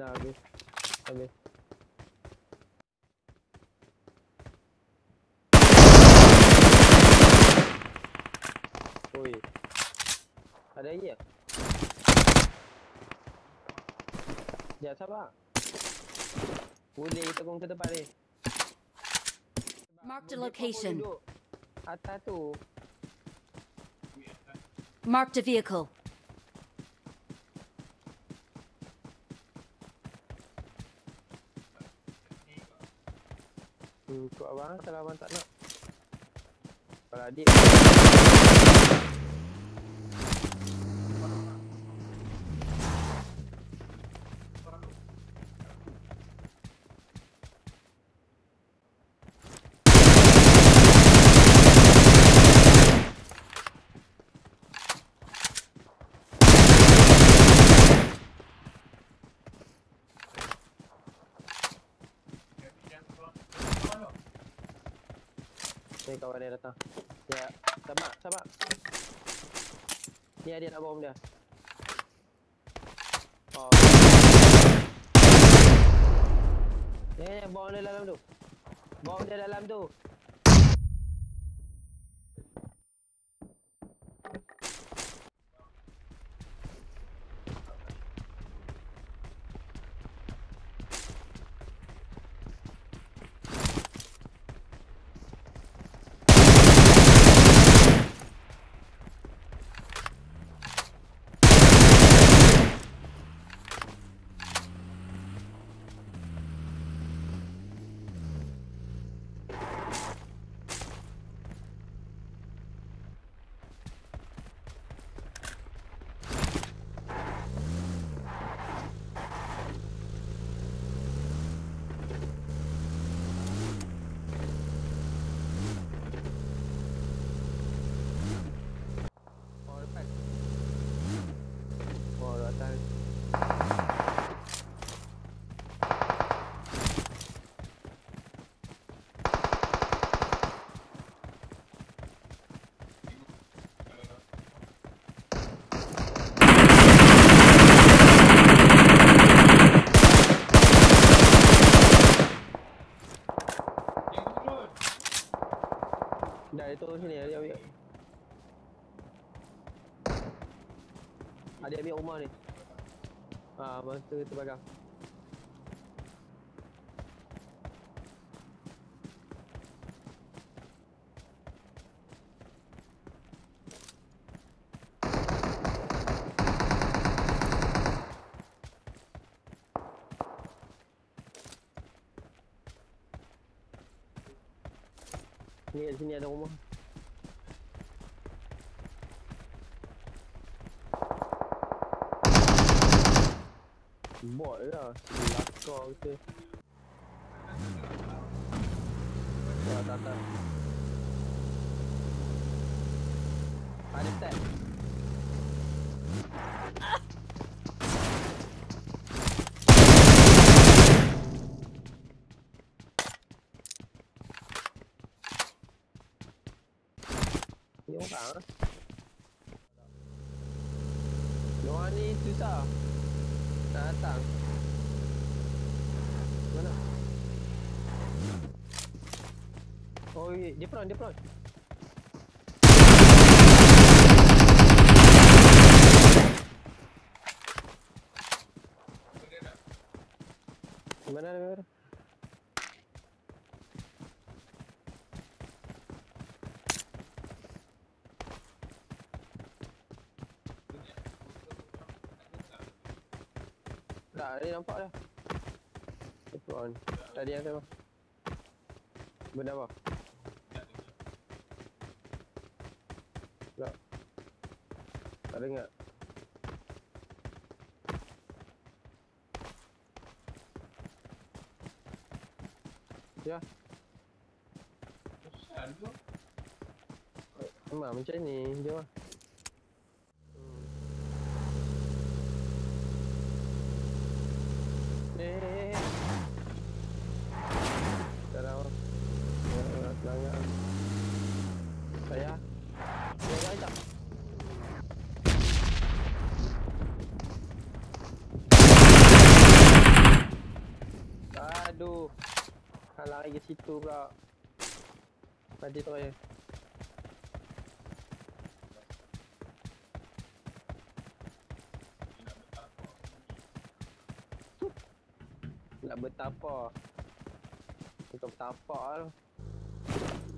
इतना आगे आगे ओए अरे ये जैसा बा वो ले तो कौन के तो पारे Marked a location. आता तो Marked a vehicle. Ikut abang kalau abang tak nak. Kalau adik Ni kawan dia datang. Ya, sabar, sabar. Ni dia nak bom dia. Oh. Ni ni bom dia dalam tu. Bom dia dalam tu. Oh depan. Oh datang. Dia turun sini dia ambil. Ada ambil rumah ni. Ah, masa terbakar. Ni kat sini ada rumah. Bot lah Lakar kita Ya tak Ada set Ni orang ah. Diorang ni susah nak datang Mana? Oh, dia peron, dia peron Mana dia mana? Tak, dia nampak dah. Put on. Tadi yang sama. Benda apa? Tak. Tak dengar. Ya. Memang macam ni. Jom lah. Eh. Sekarang Jangan sangat Saya Saya dah tak Aduh. Halang lagi situ pula. Mati tu ya. Nak betapa Untuk bertapa tu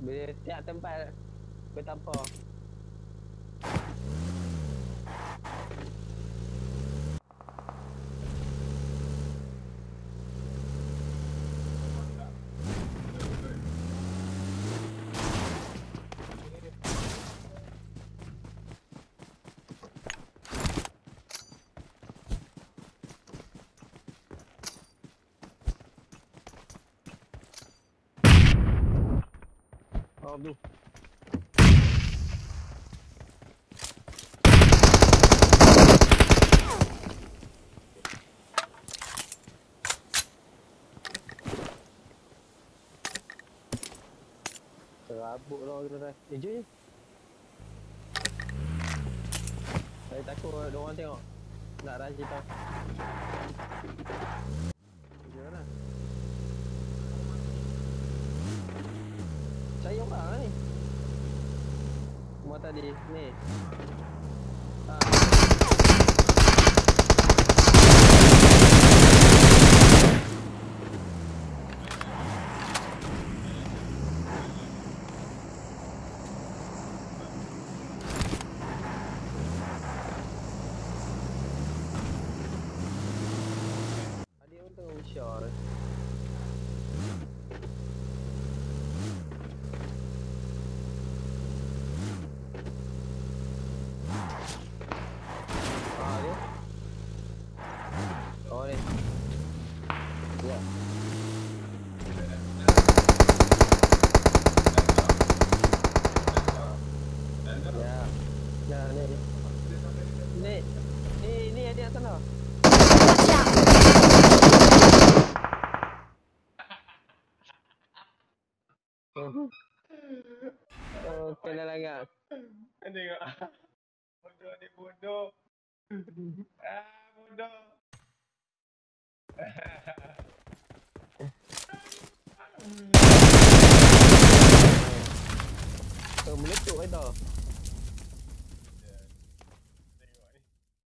Bila tiap tempat Aduh. Terabuk lah kita dah Eh jom je Saya takut orang tengok. Nak rajin tau Jom lah Saya orang lah ni Rumah tadi Ni ha. Dia pun tengah usyar Ah dia Oh ni Ya Ya Ni Ni Ni ni ada kat sana Watch out! Oh, kena langat. Tengok. Bodoh ni bodoh. Ah, bodoh. Oh, meletup kereta.